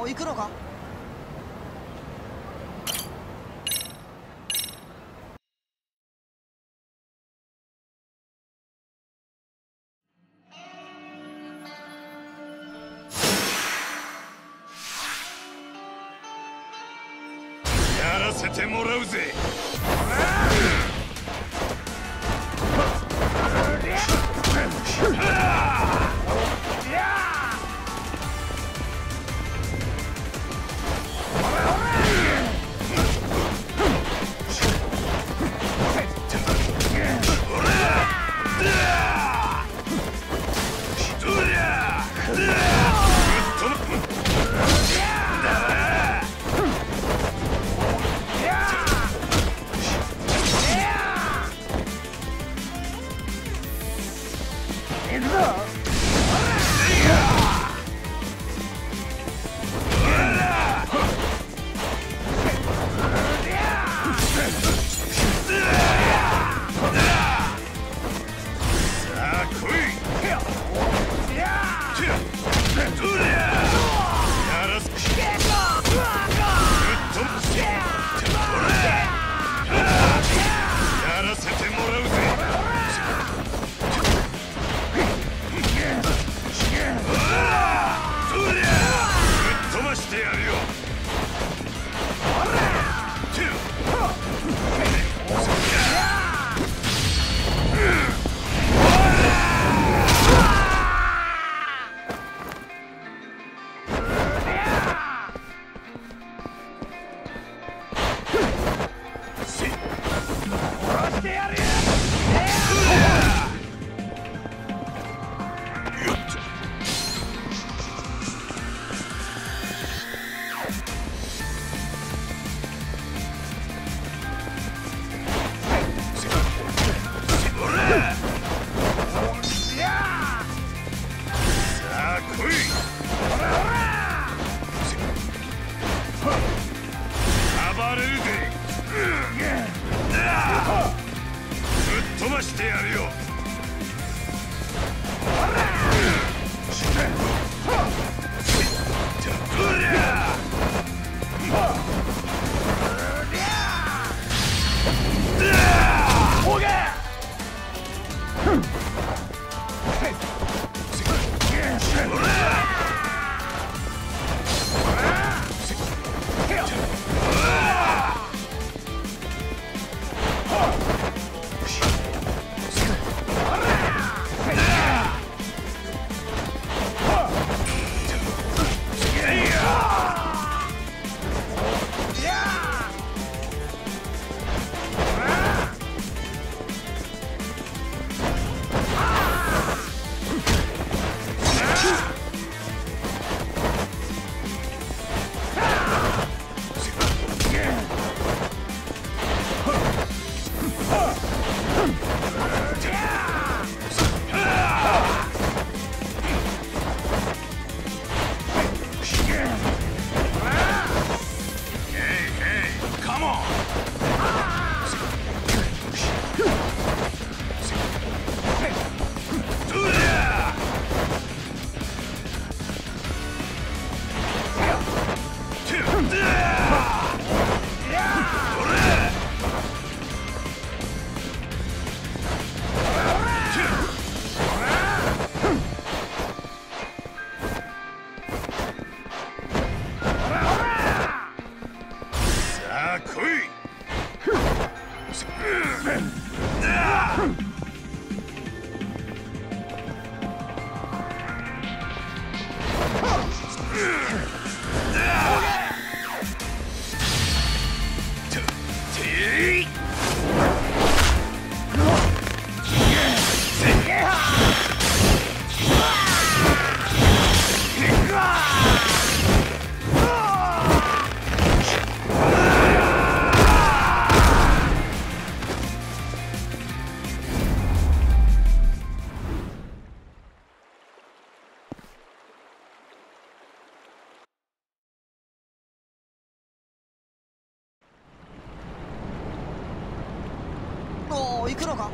もう行くのか？やらせてもらうぜ。してやるよ。ら。Yeah. 行くのか？